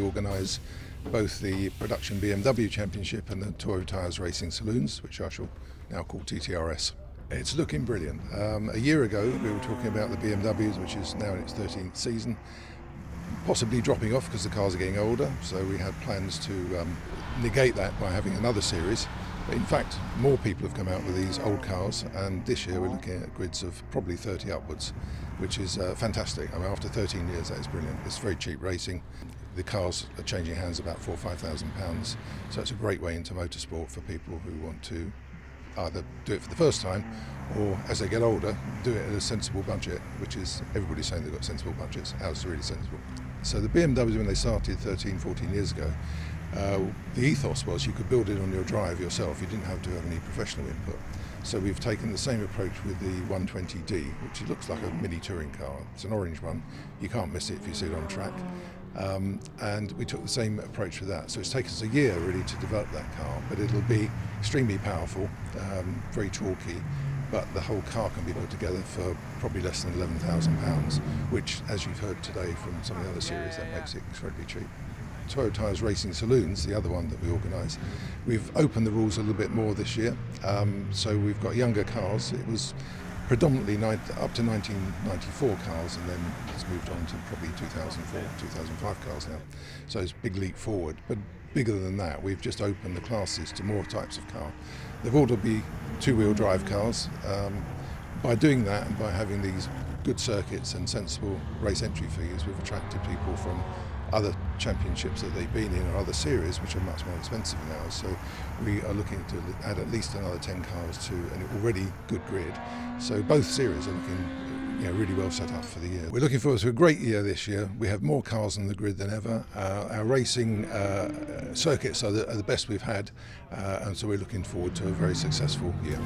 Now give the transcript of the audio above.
we organise both the production BMW Championship and the Toyo Tyres Racing Saloons, which I shall now call TTRS. It's looking brilliant. Um, a year ago, we were talking about the BMWs, which is now in its 13th season, possibly dropping off because the cars are getting older. So we had plans to um, negate that by having another series. But in fact, more people have come out with these old cars, and this year we're looking at grids of probably 30 upwards, which is uh, fantastic. I mean, after 13 years, that is brilliant. It's very cheap racing. The cars are changing hands about four or five thousand pounds, so it's a great way into motorsport for people who want to either do it for the first time or as they get older do it at a sensible budget which is everybody's saying they've got sensible budgets. Ours is really sensible. So the BMWs when they started 13 14 years ago uh, the ethos was you could build it on your drive yourself. You didn't have to have any professional input. So we've taken the same approach with the 120D which looks like a mini touring car. It's an orange one. You can't miss it if you see it on track um, and we took the same approach with that. So it's taken us a year really to develop that car, but it'll be extremely powerful, um, very torquey, but the whole car can be put together for probably less than £11,000, which, as you've heard today from some of the other series, that makes it incredibly cheap. Toyo Tyres Racing Saloons, the other one that we organise, we've opened the rules a little bit more this year. Um, so we've got younger cars. It was predominantly up to 1994 cars and then it's moved on to probably 2004, 2005 cars now. So it's a big leap forward. But bigger than that, we've just opened the classes to more types of car. They've all to be two-wheel drive cars. Um, by doing that and by having these good circuits and sensible race entry fees, we've attracted people from other championships that they've been in or other series which are much more expensive now so we are looking to add at least another 10 cars to an already good grid so both series are looking you know, really well set up for the year. We're looking forward to a great year this year. We have more cars on the grid than ever. Uh, our racing uh, circuits are the, are the, best we've had, uh, and so we're looking forward to a very successful year.